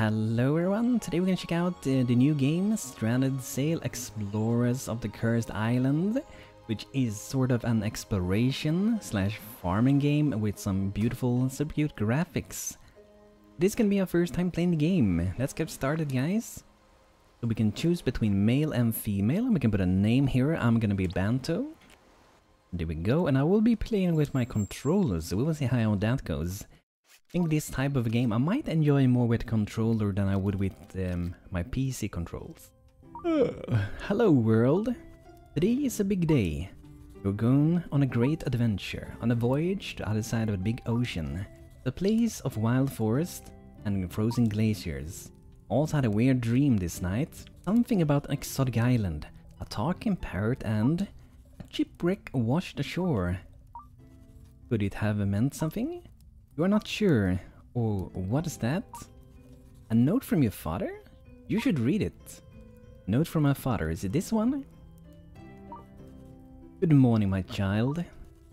Hello everyone, today we're gonna check out uh, the new game Stranded Sail Explorers of the Cursed Island which is sort of an exploration slash farming game with some beautiful, super cute graphics. This can be our first time playing the game. Let's get started guys. So we can choose between male and female and we can put a name here. I'm gonna be Banto. There we go, and I will be playing with my controllers, so we will see how that goes. I think this type of game I might enjoy more with controller than I would with um, my PC controls. Uh, hello world! Today is a big day. We're going on a great adventure, on a voyage to the other side of a big ocean. The place of wild forest and frozen glaciers. Also had a weird dream this night. Something about an exotic island, a talking parrot and a shipwreck washed ashore. Could it have meant something? You are not sure. Oh, what is that? A note from your father? You should read it. Note from my father, is it this one? Good morning, my child.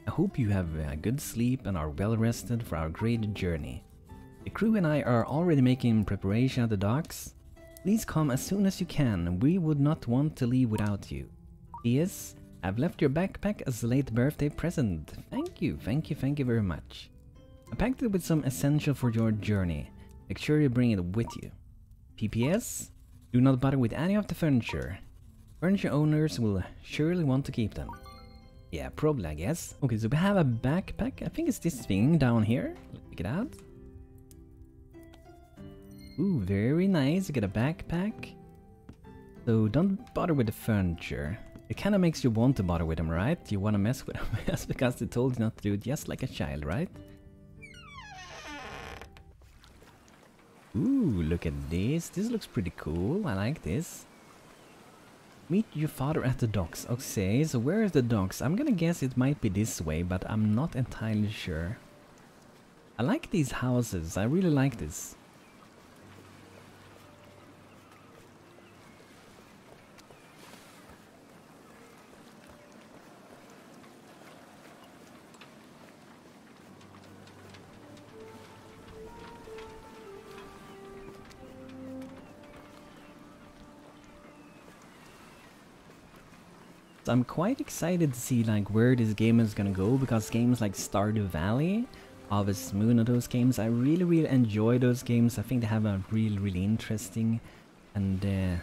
I hope you have a good sleep and are well rested for our great journey. The crew and I are already making preparation at the docks. Please come as soon as you can, we would not want to leave without you. P.S. I've left your backpack as a late birthday present. Thank you, thank you, thank you very much. I packed it with some essential for your journey. Make sure you bring it with you. PPS? Do not bother with any of the furniture. Furniture owners will surely want to keep them. Yeah, probably I guess. Okay, so we have a backpack. I think it's this thing down here. Check it out. Ooh, very nice. You get a backpack. So don't bother with the furniture. It kind of makes you want to bother with them, right? You want to mess with them just because they told you not to do it just like a child, right? Ooh, look at this. This looks pretty cool. I like this. Meet your father at the docks. Okay, so where is the docks? I'm gonna guess it might be this way, but I'm not entirely sure. I like these houses. I really like this. I'm quite excited to see like where this game is gonna go because games like Stardew Valley, Harvest Moon and those games, I really really enjoy those games. I think they have a really really interesting and uh,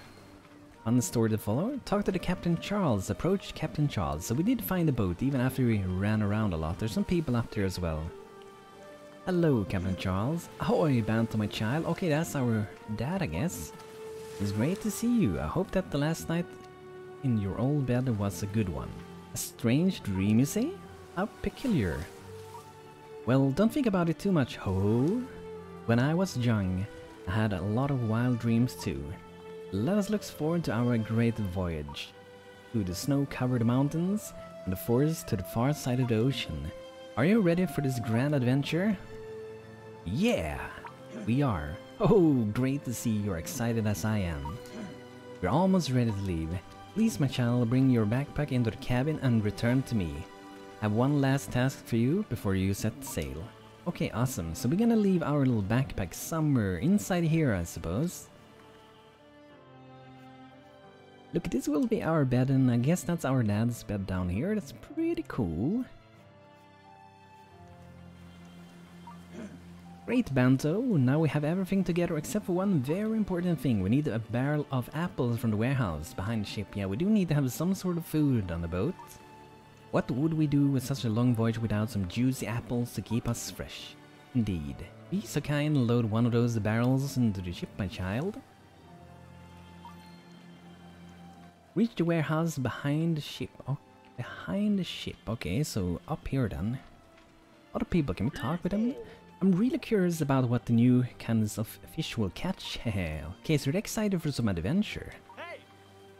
fun story to follow. Talk to the Captain Charles, approach Captain Charles. So we did find the boat even after we ran around a lot. There's some people up there as well. Hello Captain Charles. Ahoy Banto my child. Okay that's our dad I guess. It's great to see you. I hope that the last night in your old bed was a good one. A strange dream, you say? How peculiar. Well, don't think about it too much, ho. When I was young, I had a lot of wild dreams too. Let us look forward to our great voyage. Through the snow-covered mountains and the forest to the far side of the ocean. Are you ready for this grand adventure? Yeah, we are. Oh, great to see you're excited as I am. We're almost ready to leave. Please, my child, bring your backpack into the cabin and return to me. I have one last task for you before you set sail. Okay, awesome. So we're gonna leave our little backpack somewhere inside here, I suppose. Look, this will be our bed, and I guess that's our dad's bed down here. That's pretty cool. Great, Banto! Now we have everything together except for one very important thing. We need a barrel of apples from the warehouse behind the ship. Yeah, we do need to have some sort of food on the boat. What would we do with such a long voyage without some juicy apples to keep us fresh? Indeed. Be so kind load one of those barrels into the ship, my child. Reach the warehouse behind the ship. Oh, behind the ship. Okay, so up here then. Other people, can we talk with them? I'm really curious about what the new kinds of fish will catch. okay, so you're excited for some adventure. Hey!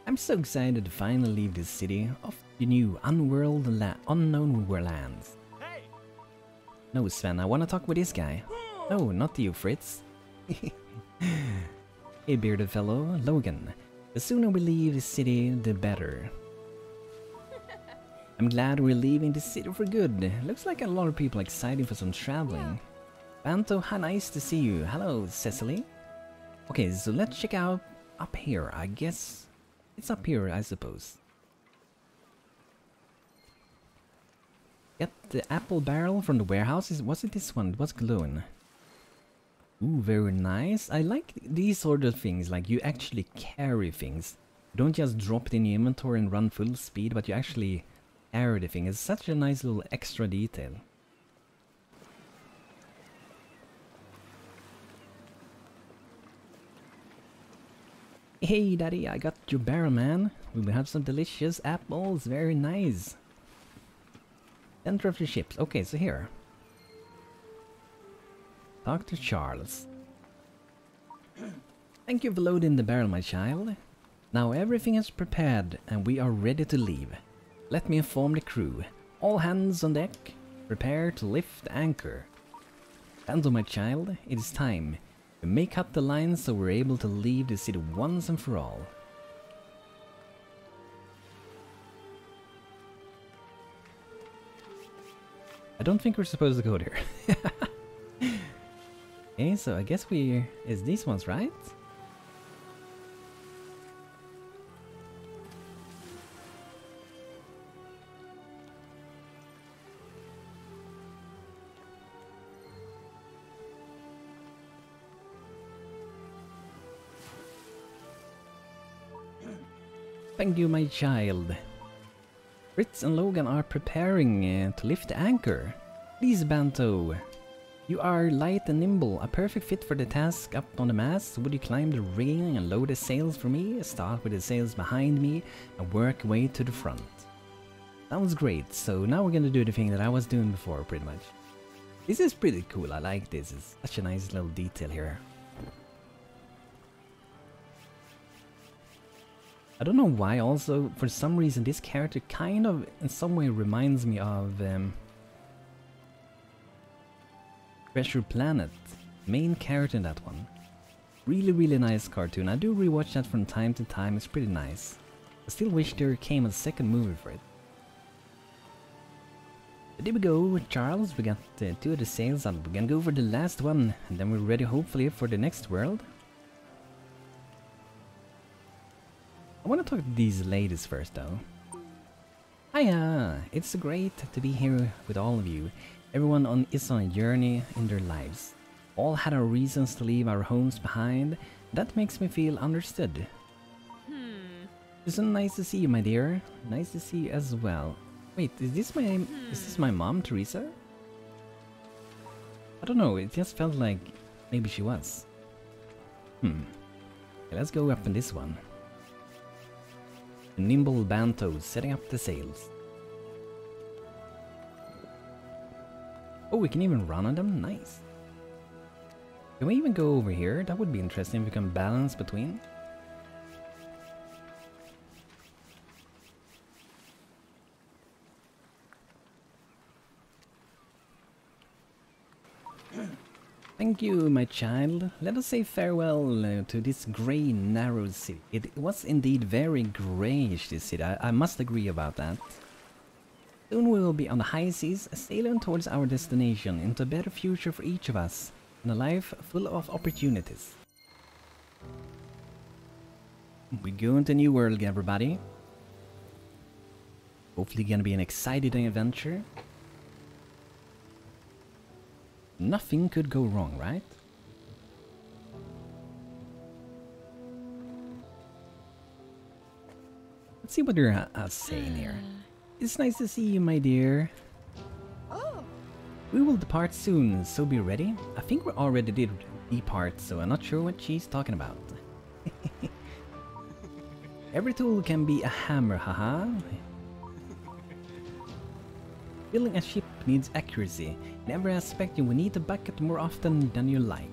I'm so excited to finally leave this city of the new unworld la unknown lands. No, Sven, I want to talk with this guy. No, not you, Fritz. hey, bearded fellow, Logan. The sooner we leave the city, the better. I'm glad we're leaving the city for good. Looks like a lot of people excited for some traveling. Banto, how nice to see you. Hello, Cecily. Okay, so let's check out up here. I guess it's up here, I suppose. Get the apple barrel from the warehouse. Is was it this one? It was glowing. Ooh, very nice. I like these sort of things, like you actually carry things. You don't just drop it in your inventory and run full speed, but you actually carry the thing. It's such a nice little extra detail. Hey daddy, I got your barrel man. We have some delicious apples, very nice. Center of the ships. Okay, so here. Dr. Charles. Thank you for loading the barrel, my child. Now everything is prepared and we are ready to leave. Let me inform the crew. All hands on deck. Prepare to lift anchor. Banto, my child, it is time. We may cut the line so we're able to leave the city once and for all. I don't think we're supposed to go there. okay, so I guess we... is these ones, right? You, my child. Fritz and Logan are preparing uh, to lift the anchor. Please, Banto. You are light and nimble, a perfect fit for the task up on the mast. Would you climb the rigging and lower the sails for me? Start with the sails behind me and work way to the front. Sounds great, so now we're gonna do the thing that I was doing before, pretty much. This is pretty cool, I like this, it's such a nice little detail here. I don't know why also, for some reason this character kind of in some way reminds me of um, Treasure Planet, main character in that one. Really really nice cartoon, I do rewatch that from time to time, it's pretty nice. I still wish there came a second movie for it. But there we go, Charles, we got uh, two of the sails and we're gonna go for the last one, and then we're ready hopefully for the next world. I want to talk to these ladies first though. Hiya! It's great to be here with all of you. Everyone on is on a journey in their lives. All had our reasons to leave our homes behind. That makes me feel understood. Hmm. It's so nice to see you, my dear. Nice to see you as well. Wait, is this my is this my mom, Teresa? I don't know. It just felt like maybe she was. Hmm. Okay, let's go up in this one. Nimble Banto setting up the sails. Oh, we can even run on them? Nice. Can we even go over here? That would be interesting if we can balance between. Thank you, my child. Let us say farewell uh, to this grey, narrow city. It was indeed very greyish, this city. I, I must agree about that. Soon we will be on the high seas, sailing towards our destination, into a better future for each of us, and a life full of opportunities. We go into New World, everybody. Hopefully gonna be an exciting adventure. Nothing could go wrong, right? Let's see what they're uh, uh, saying here. It's nice to see you, my dear. Oh. We will depart soon, so be ready. I think we already did depart, so I'm not sure what she's talking about. Every tool can be a hammer, haha. Building a ship needs accuracy. In every aspect, you will need a bucket more often than you like.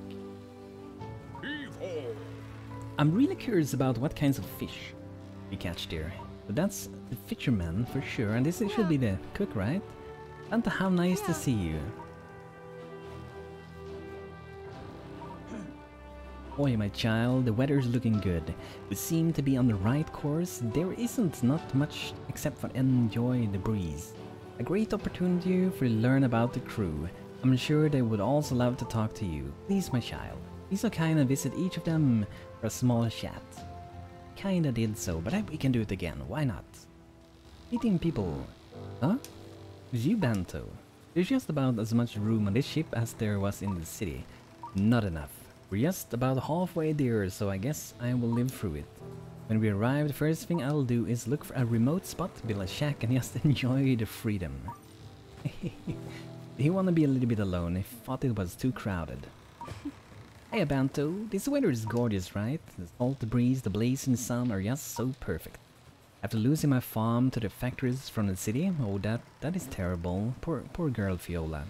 I'm really curious about what kinds of fish we catch there. But that's the fisherman for sure, and this should be the cook, right? And how nice to see you. Boy, my child, the weather's looking good. We seem to be on the right course. There isn't not much except for enjoy the breeze. A great opportunity for you to learn about the crew. I'm sure they would also love to talk to you. Please, my child, Be so kind and visit each of them for a small chat. Kinda did so, but I, we can do it again, why not? Meeting people. Huh? With you, Banto. There's just about as much room on this ship as there was in the city. Not enough. We're just about halfway there, so I guess I will live through it. When we arrive, the first thing I'll do is look for a remote spot, build a shack, and just enjoy the freedom. he wanna be a little bit alone, he thought it was too crowded. hey Banto, this weather is gorgeous, right? The salt breeze, the blazing sun are just so perfect. After losing my farm to the factories from the city, oh that that is terrible. Poor poor girl Fiola.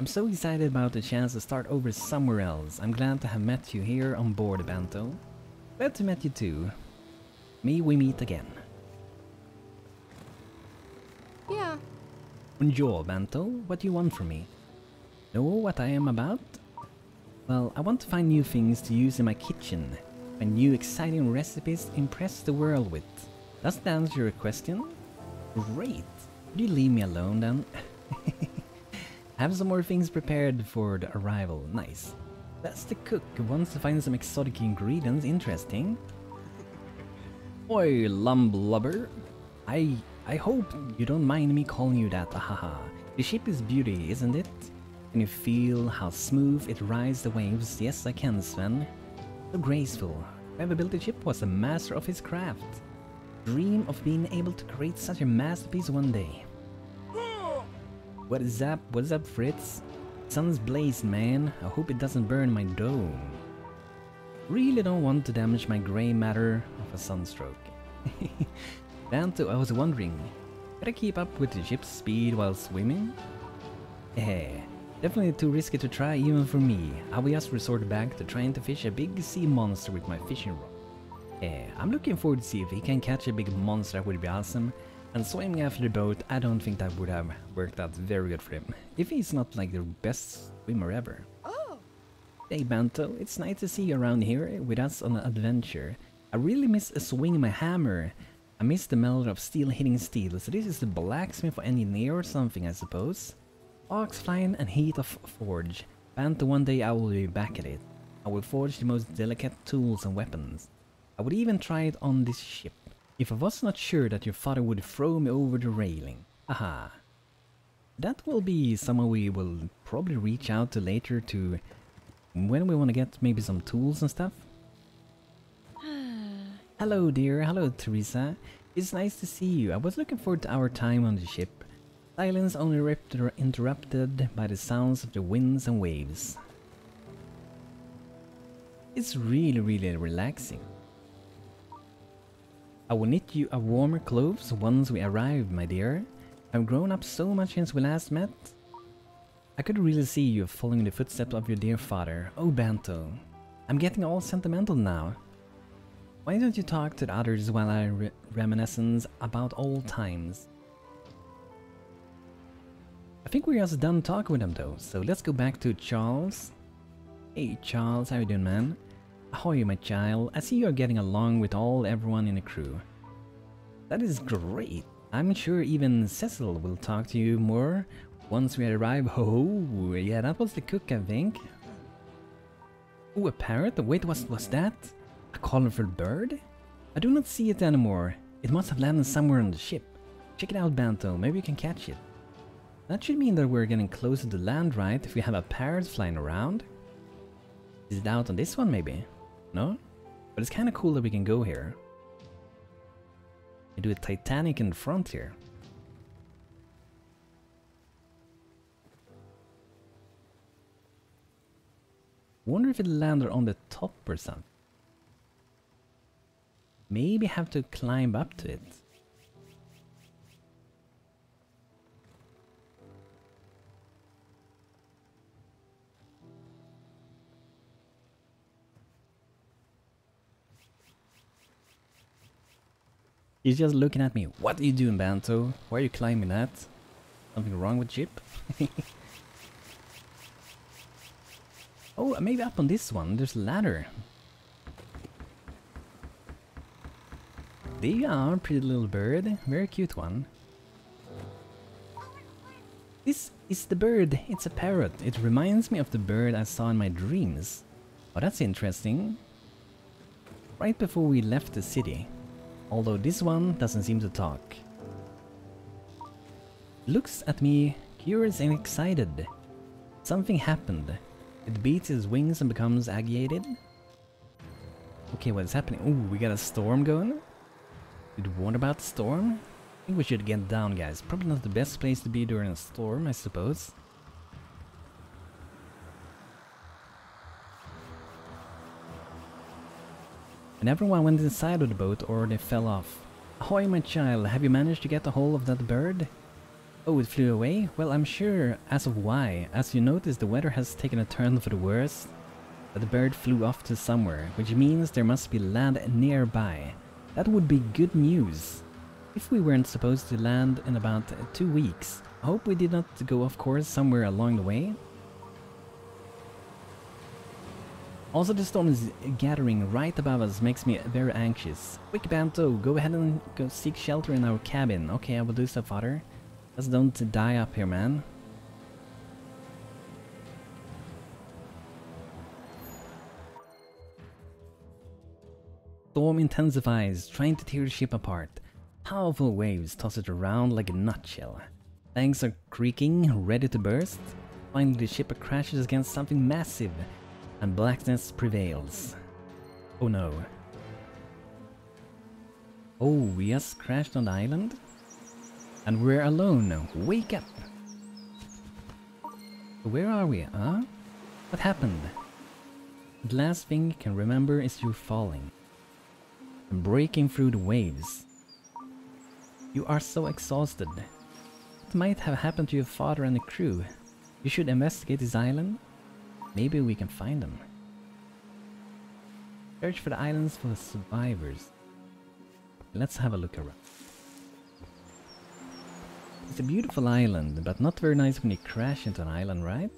I'm so excited about the chance to start over somewhere else. I'm glad to have met you here on board, Banto. Glad to meet you too. May we meet again. Yeah. Bonjour, Banto. What do you want from me? Know what I am about? Well, I want to find new things to use in my kitchen. Find new exciting recipes to impress the world with. Does that answer your question? Great. Would you leave me alone then? Have some more things prepared for the arrival. Nice. That's the cook wants to find some exotic ingredients. Interesting. Oi, landlubber. I I hope you don't mind me calling you that. Ahaha. The ship is beauty, isn't it? Can you feel how smooth it rides the waves? Yes, I can, Sven. So graceful. Whoever built the ship was a master of his craft. Dream of being able to create such a masterpiece one day. What is up? What is up, Fritz? Sun's blazing, man. I hope it doesn't burn my dome. Really don't want to damage my grey matter of a sunstroke. Banto, I was wondering, could I keep up with the ship's speed while swimming? Eh, definitely too risky to try even for me. I will just resort back to trying to fish a big sea monster with my fishing rod. Eh, I'm looking forward to see if he can catch a big monster that would be awesome. And swimming after the boat, I don't think that would have worked out very good for him. If he's not like the best swimmer ever. Oh. Hey Banto, it's nice to see you around here with us on an adventure. I really miss swinging my hammer. I miss the melody of steel hitting steel, so this is the blacksmith or engineer or something I suppose. Ox flying and heat of forge. Banto one day I will be back at it. I will forge the most delicate tools and weapons. I would even try it on this ship. If I was not sure that your father would throw me over the railing. Aha. That will be someone we will probably reach out to later to when we want to get maybe some tools and stuff. Hello dear, hello Teresa. It's nice to see you. I was looking forward to our time on the ship. Silence only interrupted by the sounds of the winds and waves. It's really really relaxing. I will knit you a warmer clothes once we arrive, my dear. I've grown up so much since we last met. I could really see you following the footsteps of your dear father. Oh, Banto. I'm getting all sentimental now. Why don't you talk to the others while I re reminiscence about old times? I think we're just done talking with them though, so let's go back to Charles. Hey Charles, how you doing man? Ahoy my child, I see you're getting along with all everyone in the crew. That is great. I'm sure even Cecil will talk to you more once we arrive. Oh, yeah, that was the cook, I think. Oh, a parrot? Wait, what was that? A colorful bird? I do not see it anymore. It must have landed somewhere on the ship. Check it out, Banto. Maybe you can catch it. That should mean that we're getting closer to land, right? If we have a parrot flying around. Is it out on this one, maybe? No? But it's kind of cool that we can go here. We do a Titanic in front here. Wonder if it landed on the top or something. Maybe have to climb up to it. He's just looking at me. What are you doing, Banto? Why are you climbing that? Something wrong with Chip? oh, maybe up on this one. There's a ladder. There you are, pretty little bird. Very cute one. This is the bird. It's a parrot. It reminds me of the bird I saw in my dreams. Oh, that's interesting. Right before we left the city. Although this one doesn't seem to talk. Looks at me, curious and excited. Something happened. It beats its wings and becomes agitated. Okay, what is happening? Oh, we got a storm going? Did warn about the storm? I think we should get down, guys. Probably not the best place to be during a storm, I suppose. And everyone went inside of the boat or they fell off. Ahoy, my child, have you managed to get a hold of that bird? Oh, it flew away? Well, I'm sure as of why. As you notice, the weather has taken a turn for the worse. The bird flew off to somewhere, which means there must be land nearby. That would be good news. If we weren't supposed to land in about two weeks, I hope we did not go off course somewhere along the way. Also, the storm is gathering right above us makes me very anxious. Quick, Banto, go ahead and go seek shelter in our cabin. Okay, I will do so, father. Let's don't die up here, man. Storm intensifies, trying to tear the ship apart. Powerful waves toss it around like a nutshell. Tanks are creaking, ready to burst. Finally, the ship crashes against something massive, and blackness prevails. Oh no. Oh, we just crashed on the island? And we're alone. Wake up! Where are we, huh? What happened? The last thing you can remember is you falling. And breaking through the waves. You are so exhausted. What might have happened to your father and the crew? You should investigate this island. Maybe we can find them. Search for the islands for the survivors. Let's have a look around. It's a beautiful island, but not very nice when you crash into an island, right?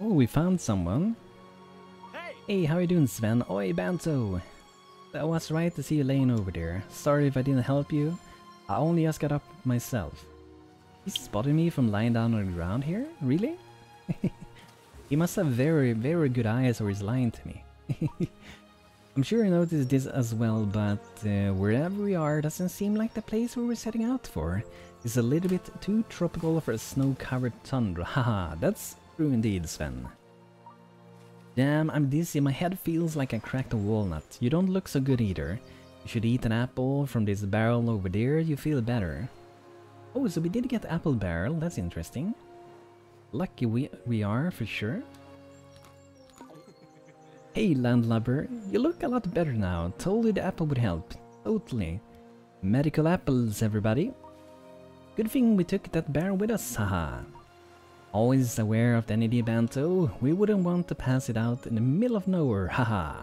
Oh, we found someone. Hey! Hey, how are you doing, Sven? Oi, Banto! I was right to see you laying over there. Sorry if I didn't help you. I only just got up myself. He spotted me from lying down on the ground here? Really? he must have very, very good eyes or he's lying to me. I'm sure you noticed this as well, but uh, wherever we are doesn't seem like the place we were setting out for. It's a little bit too tropical for a snow-covered tundra. Haha, that's true indeed, Sven. Damn, I'm dizzy. My head feels like I cracked a walnut. You don't look so good either. You should eat an apple from this barrel over there. You feel better. Oh, so we did get apple barrel. That's interesting. Lucky we we are for sure. Hey, landlubber. You look a lot better now. Told you the apple would help. Totally. Medical apples, everybody. Good thing we took that barrel with us, haha. Always aware of the NED Banto, we wouldn't want to pass it out in the middle of nowhere, haha.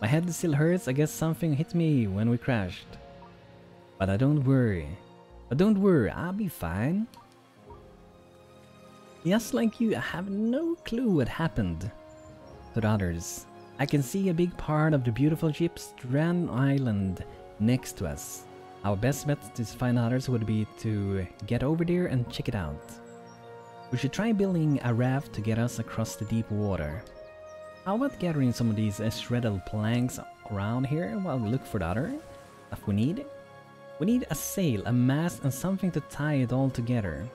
My head still hurts, I guess something hit me when we crashed. But I don't worry. But don't worry, I'll be fine. Just like you, I have no clue what happened to the others. I can see a big part of the beautiful ship Strand Island next to us. Our best bet to find others would be to get over there and check it out. We should try building a raft to get us across the deep water. How about gathering some of these shredded planks around here while we look for the other stuff we need? We need a sail, a mast, and something to tie it all together.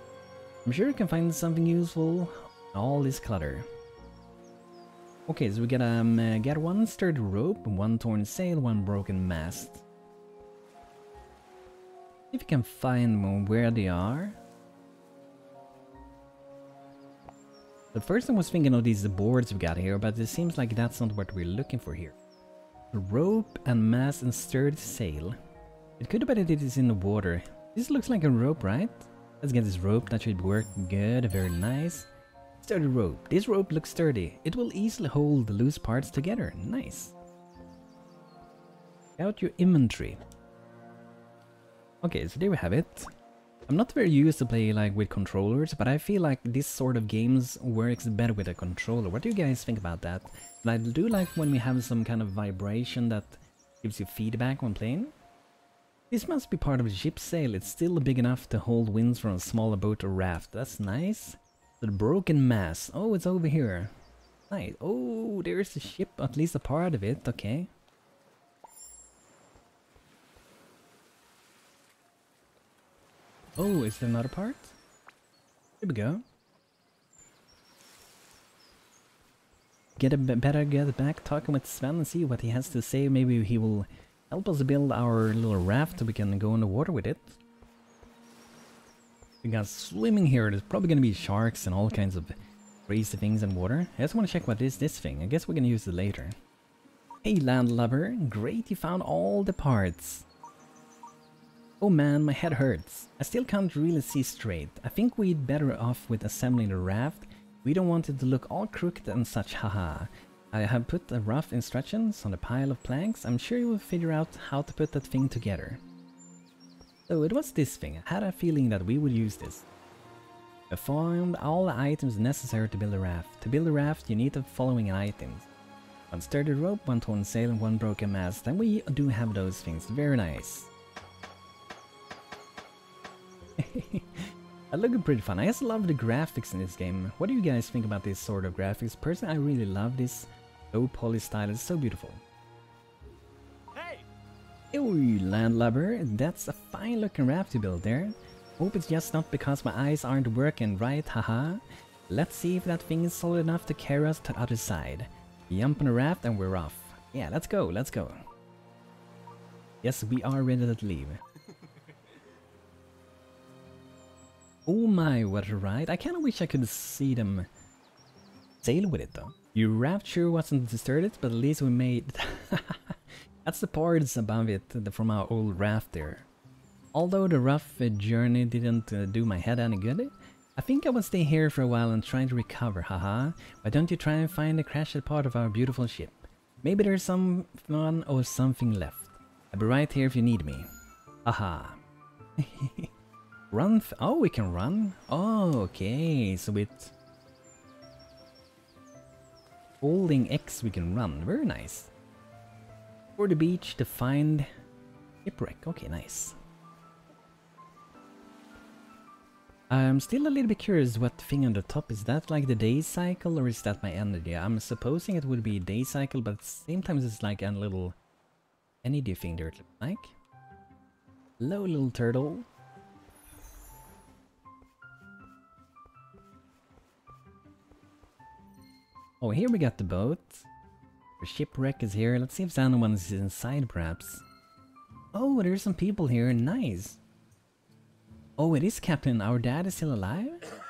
I'm sure you can find something useful in all this clutter. Okay, so we gotta um, uh, get one sturdy rope, one torn sail, one broken mast. If you can find where they are. The first I was thinking of these boards we got here, but it seems like that's not what we're looking for here. A rope and mast and sturdy sail. It could have been that it is in the water. This looks like a rope, right? Let's get this rope, that should work good, very nice. Sturdy rope. This rope looks sturdy. It will easily hold the loose parts together. Nice. Out your inventory. Okay, so there we have it. I'm not very used to play like with controllers, but I feel like this sort of games works better with a controller. What do you guys think about that? I do like when we have some kind of vibration that gives you feedback when playing. This must be part of a ship sail. It's still big enough to hold winds from a smaller boat or raft. That's nice. The broken mast. Oh, it's over here. Nice. Oh, there's a ship. At least a part of it. Okay. Oh, is there another part? Here we go. Get a better get back talking with Sven and see what he has to say. Maybe he will help us build our little raft so we can go in the water with it. Because swimming here, there's probably gonna be sharks and all kinds of crazy things in water. I just want to check what is this thing. I guess we're gonna use it later. Hey landlubber, great you found all the parts. Oh man, my head hurts. I still can't really see straight. I think we'd better off with assembling the raft. We don't want it to look all crooked and such, haha. I have put the rough instructions on a pile of planks. I'm sure you will figure out how to put that thing together. So it was this thing. I had a feeling that we would use this. I found all the items necessary to build a raft. To build a raft, you need the following items. One sturdy rope, one torn sail, and one broken mast. And we do have those things. Very nice. Looking pretty fun. I just love the graphics in this game. What do you guys think about this sort of graphics? Personally, I really love this low poly style. It's so beautiful. Hey! Ooh, landlubber, that's a fine looking raft you built there. Hope it's just not because my eyes aren't working right, haha. Let's see if that thing is solid enough to carry us to the other side. Jump on the raft and we're off. Yeah, let's go, let's go. Yes, we are ready to leave. Oh my, what a ride. I kinda wish I could see them sail with it though. Your raft sure wasn't deserted, but at least we made... That's the parts above it from our old raft there. Although the rough journey didn't uh, do my head any good, I think I will stay here for a while and try to recover, haha. Why don't you try and find the crashed part of our beautiful ship? Maybe there's some fun or something left. I'll be right here if you need me. Haha. Run oh, we can run? Oh, okay, so with holding X we can run, very nice. For the beach to find shipwreck, okay, nice. I'm still a little bit curious what thing on the top, is that like the day cycle or is that my energy? I'm supposing it would be day cycle, but same time it's like a little energy thing there, like. Hello little turtle. Oh, here we got the boat. The shipwreck is here. Let's see if anyone is inside, perhaps. Oh, there's some people here. Nice. Oh, it is Captain. Our dad is still alive?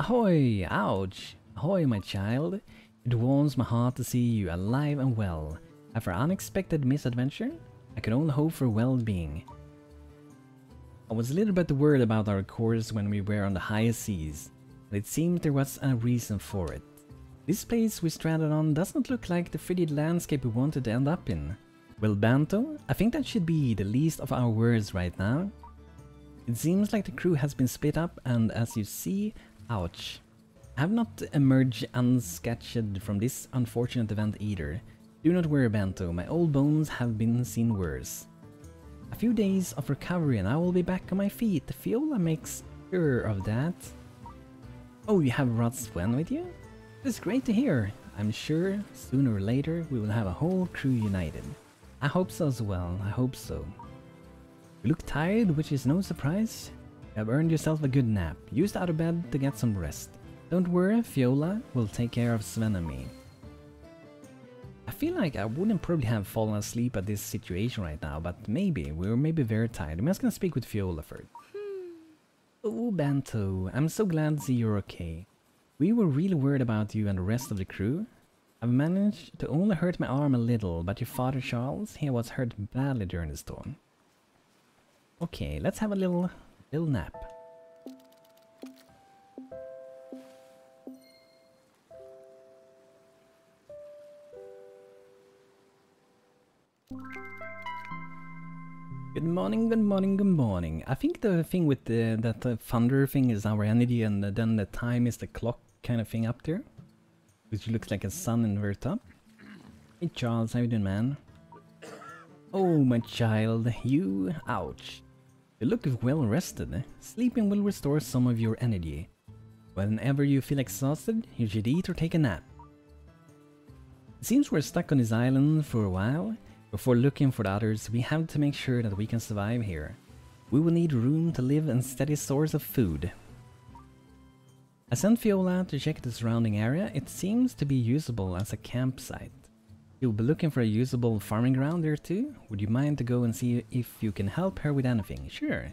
Ahoy! Ouch! Ahoy, my child. It warms my heart to see you alive and well. After unexpected misadventure, I can only hope for well-being. I was a little bit worried about our course when we were on the high seas, but it seemed there was a reason for it. This place we stranded on doesn't look like the pretty landscape we wanted to end up in. Well, Banto, I think that should be the least of our worries right now. It seems like the crew has been split up and as you see, ouch. I have not emerged unscathed from this unfortunate event either. Do not worry Banto, my old bones have been seen worse. A few days of recovery and I will be back on my feet. Fiola makes sure of that. Oh, you have Rod Sven with you? It's great to hear. I'm sure sooner or later we will have a whole crew united. I hope so as well, I hope so. You look tired, which is no surprise. You have earned yourself a good nap. Use the of bed to get some rest. Don't worry, Fiola will take care of Sven and me. I feel like I wouldn't probably have fallen asleep at this situation right now, but maybe, we were maybe very tired. I'm just gonna speak with Fiola first. Hmm. Oh, Banto, I'm so glad to see you're okay. We were really worried about you and the rest of the crew. I've managed to only hurt my arm a little, but your father Charles, he was hurt badly during the storm. Okay, let's have a little, little nap. Good morning, good morning, good morning. I think the thing with the that thunder thing is our energy and then the time is the clock kind of thing up there. Which looks like a sun in the very top. Hey Charles, how you doing man? Oh, my child, you. Ouch. You look well rested. Eh? Sleeping will restore some of your energy. Whenever you feel exhausted, you should eat or take a nap. It seems we're stuck on this island for a while. Before looking for the others, we have to make sure that we can survive here. We will need room to live and steady source of food. I sent Fiola to check the surrounding area. It seems to be usable as a campsite. You'll be looking for a usable farming ground there too? Would you mind to go and see if you can help her with anything? Sure.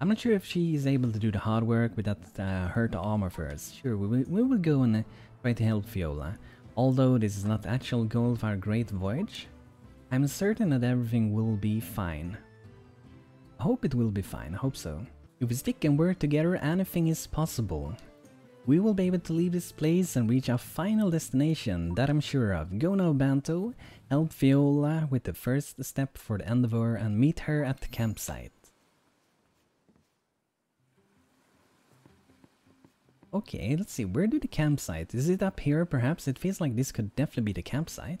I'm not sure if she is able to do the hard work without uh, hurt armor first. Sure, we will, we will go and uh, try to help Fiola. Although this is not the actual goal of our great voyage, I'm certain that everything will be fine. I hope it will be fine, I hope so. If we stick and work together, anything is possible. We will be able to leave this place and reach our final destination, that I'm sure of. Go now, Banto, help Fiola with the first step for the Endeavor and meet her at the campsite. Okay, let's see, where do the campsite? Is it up here perhaps? It feels like this could definitely be the campsite.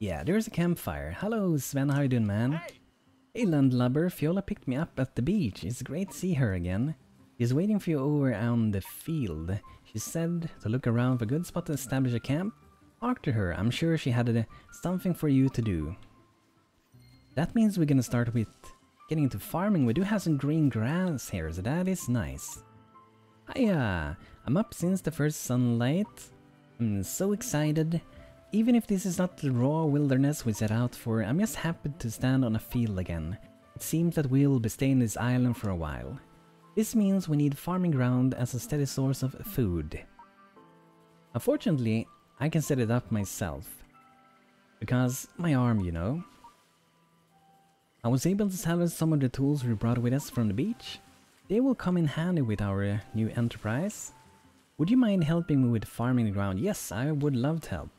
Yeah, there's a campfire. Hello, Sven, how you doing, man? Hey! Hey, landlubber, Fiola picked me up at the beach. It's great to see her again. She's waiting for you over on the field. She said to look around for a good spot to establish a camp. Talk to her, I'm sure she had uh, something for you to do. That means we're gonna start with getting into farming. We do have some green grass here, so that is nice. Hiya! I'm up since the first sunlight. I'm so excited. Even if this is not the raw wilderness we set out for, I'm just happy to stand on a field again. It seems that we'll be staying this island for a while. This means we need farming ground as a steady source of food. Unfortunately, I can set it up myself. Because my arm, you know. I was able to salvage some of the tools we brought with us from the beach. They will come in handy with our new enterprise. Would you mind helping me with farming the ground? Yes, I would love to help.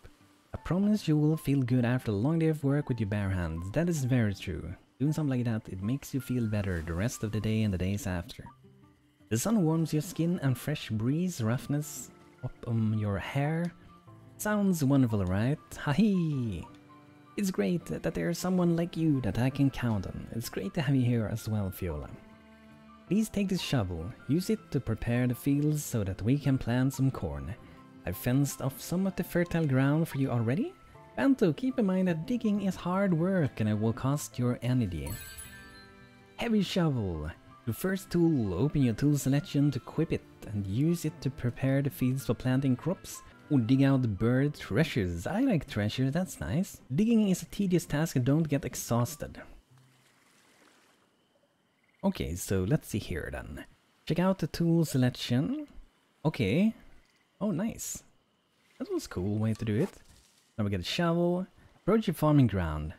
I promise you will feel good after a long day of work with your bare hands. That is very true. Doing something like that, it makes you feel better the rest of the day and the days after. The sun warms your skin and fresh breeze roughness up on your hair. Sounds wonderful, right? Hahi! It's great that there's someone like you that I can count on. It's great to have you here as well, Fiola. Please take this shovel. Use it to prepare the fields so that we can plant some corn. I've fenced off some of the fertile ground for you already. Banto, keep in mind that digging is hard work and it will cost your energy. Heavy shovel. Your first tool, open your tool selection to equip it and use it to prepare the fields for planting crops or dig out the bird treasures. I like treasure, that's nice. Digging is a tedious task and don't get exhausted. Okay, so let's see here then. Check out the tool selection. Okay. Oh, nice. That was a cool way to do it. Now we get a shovel. Approach your farming ground.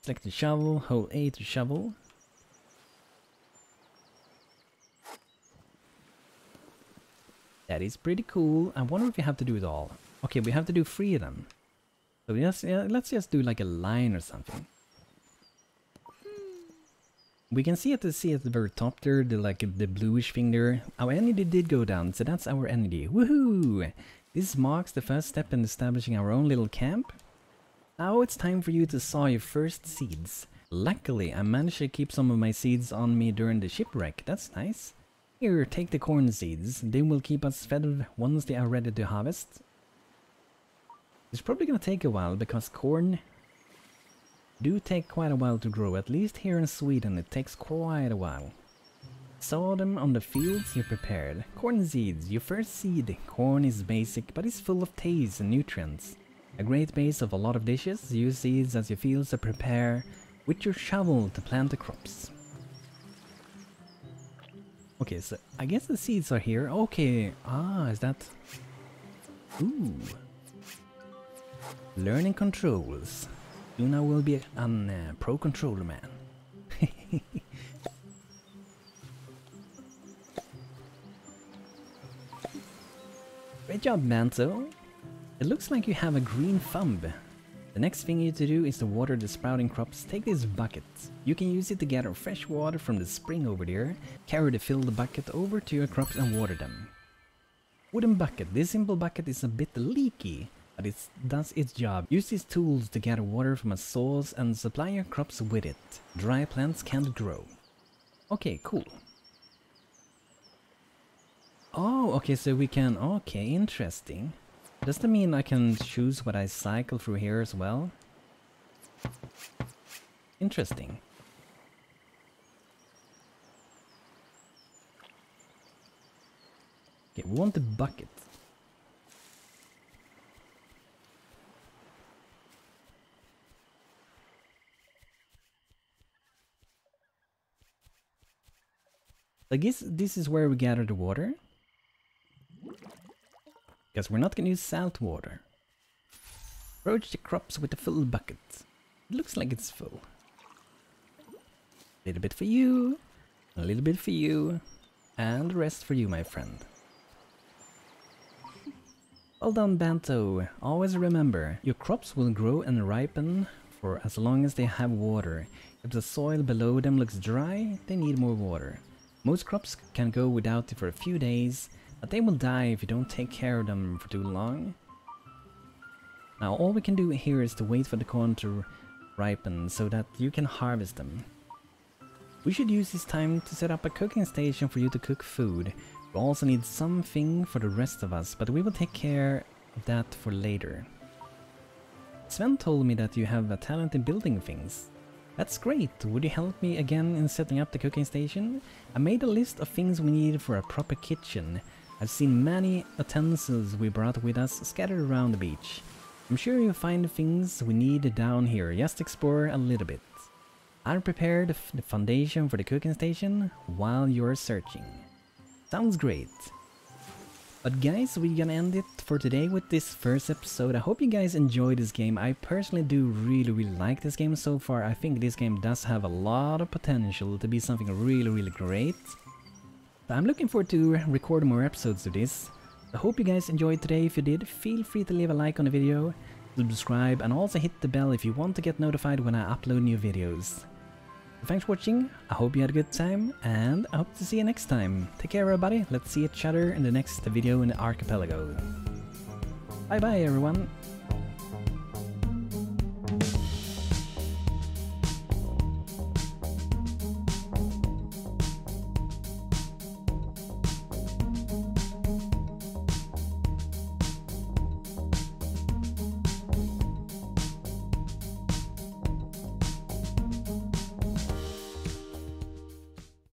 Select the shovel, hold A to shovel. That is pretty cool. I wonder if you have to do it all. Okay, we have to do three of them. So yes, yeah, let's just do like a line or something. We can see at the see at the very top there, the like the bluish thing there. Our energy did go down, so that's our energy. Woohoo! This marks the first step in establishing our own little camp. Now it's time for you to sow your first seeds. Luckily, I managed to keep some of my seeds on me during the shipwreck. That's nice. Here, take the corn seeds. They will keep us fed once they are ready to harvest. It's probably gonna take a while because corn do take quite a while to grow, at least here in Sweden it takes quite a while. Sow them on the fields you prepared. Corn seeds, your first seed. Corn is basic, but it's full of taste and nutrients. A great base of a lot of dishes, use seeds as your fields to prepare with your shovel to plant the crops. Okay, so I guess the seeds are here. Okay, ah, is that... Ooh. Learning controls. Luna will be a uh, pro controller man. Great job, Banto. It looks like you have a green thumb. The next thing you need to do is to water the sprouting crops. Take this bucket. You can use it to gather fresh water from the spring over there. Carry the filled bucket over to your crops and water them. Wooden bucket. This simple bucket is a bit leaky. but it does its job. Use these tools to gather water from a source and supply your crops with it. Dry plants can't grow. Okay, cool. Oh, okay, so we can... Okay, interesting. Does that mean I can choose what I cycle through here as well? Interesting. Okay, we want the bucket. I guess this is where we gather the water. Because we're not gonna use salt water. Approach the crops with a full bucket. It looks like it's full. A little bit for you, a little bit for you, and the rest for you, my friend. Well done, Banto. Always remember, your crops will grow and ripen for as long as they have water. If the soil below them looks dry, they need more water. Most crops can go without it for a few days, but they will die if you don't take care of them for too long. Now all we can do here is to wait for the corn to ripen so that you can harvest them. We should use this time to set up a cooking station for you to cook food. We also need something for the rest of us, but we will take care of that for later. Sven told me that you have a talent in building things. That's great, would you help me again in setting up the cooking station? I made a list of things we need for a proper kitchen. I've seen many utensils we brought with us scattered around the beach. I'm sure you'll find things we need down here, just explore a little bit. I'll prepare the, the foundation for the cooking station while you're searching. Sounds great. But guys, we're gonna end it for today with this first episode. I hope you guys enjoyed this game. I personally do really, really like this game so far. I think this game does have a lot of potential to be something really, really great. I'm looking forward to record more episodes of this. I hope you guys enjoyed today. If you did, feel free to leave a like on the video, subscribe, and also hit the bell if you want to get notified when I upload new videos. Thanks for watching, I hope you had a good time, and I hope to see you next time. Take care everybody, let's see each other in the next video in the archipelago. Bye bye everyone!